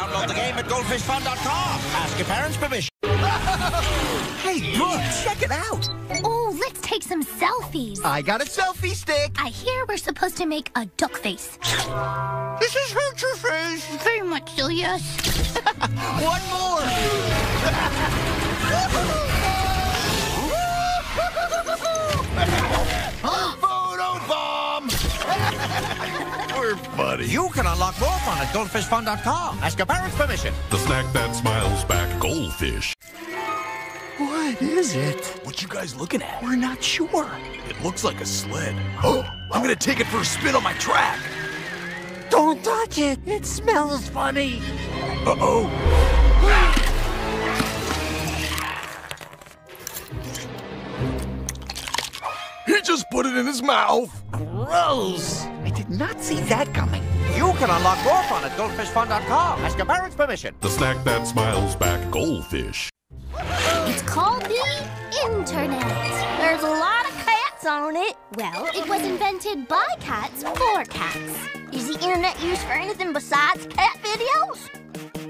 Download the game at goldfishfun.com. Ask your parents' permission. Hey, look, check it out. Oh, let's take some selfies. I got a selfie stick. I hear we're supposed to make a duck face. This is hurt your face. Very much so, yes. One more. We're funny. You can unlock more fun at goldfishfun.com. Ask your parents' permission. The snack that smiles back goldfish. What is it? What you guys looking at? We're not sure. It looks like a sled. Oh, I'm gonna take it for a spin on my track. Don't touch it. It smells funny. Uh-oh. He just put it in his mouth. Gross. I did not see that coming. You can unlock more fun at goldfishfun.com. Ask your parents' permission. The snack that smiles back goldfish. It's called the Internet. There's a lot of cats on it. Well, it was invented by cats for cats. Is the internet used for anything besides cat videos?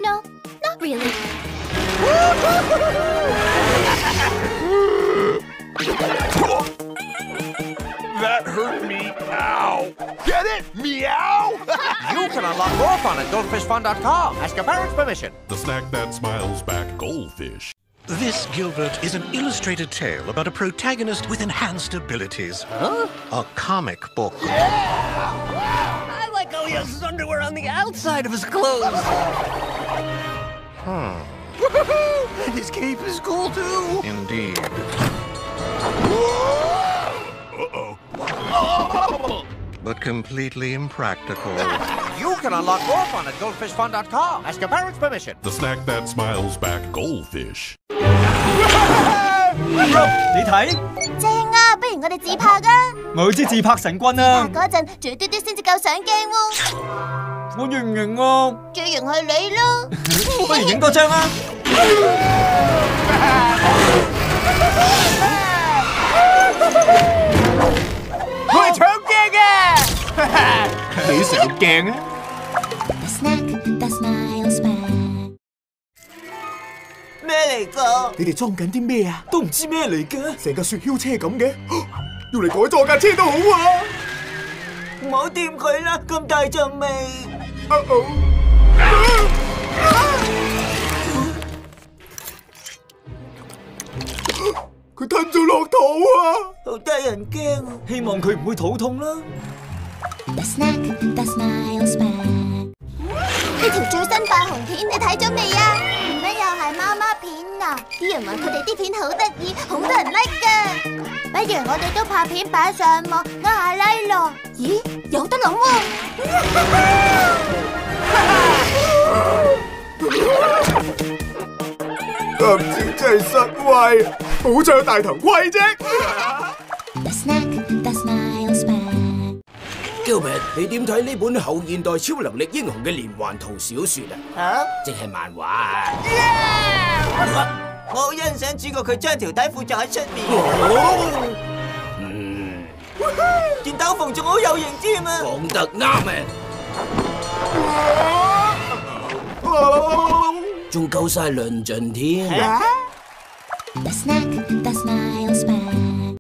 No, not really. Hurt me. Ow. Get it? Meow. You can unlock more fun at goldfishfun.com. Ask your parents' permission. The snack that smiles back goldfish. This, Gilbert, is an illustrated tale about a protagonist with enhanced abilities. Huh? A comic book. Yeah! I like how he has his underwear on the outside of his clothes. Hmm. his cape is cool too. Indeed. But completely impractical. You can unlock more fun at goldfishfun.com. Ask your parents' permission. The snack that smiles back goldfish. 你睇，正啊，不如我哋自拍啊！我支自拍神棍拍啊！嗰阵最嘟嘟先至够上镜喎，我认唔认啊？最型系你咯。不如影多张啊！ 你上鏡啊？The snack。咩嚟噶？你哋裝緊啲咩啊？都唔知咩嚟嘅。成架雪橇車咁嘅，要嚟改裝架車都好啊！唔好掂佢啦，咁大陣味。佢吞咗落肚啊！好得人驚啊！希望佢唔會肚痛啦。呢條最新爆紅片你睇咗未啊？乜又係貓貓片啊？啲人話佢哋啲片好得意，好多人 like 噶。不如我哋都拍片擺上網，呃下 like 咯。咦，有得諗今次真係失威，好彩有大頭盔啫。Gilbert，你點睇呢本後現代超能力英雄嘅連環圖小說啊？嚇！即係漫畫啊！我好欣賞主角佢將條底褲着喺出面，嗯，件斗篷仲好有型添啊！講得啱啊！仲夠晒論盡添。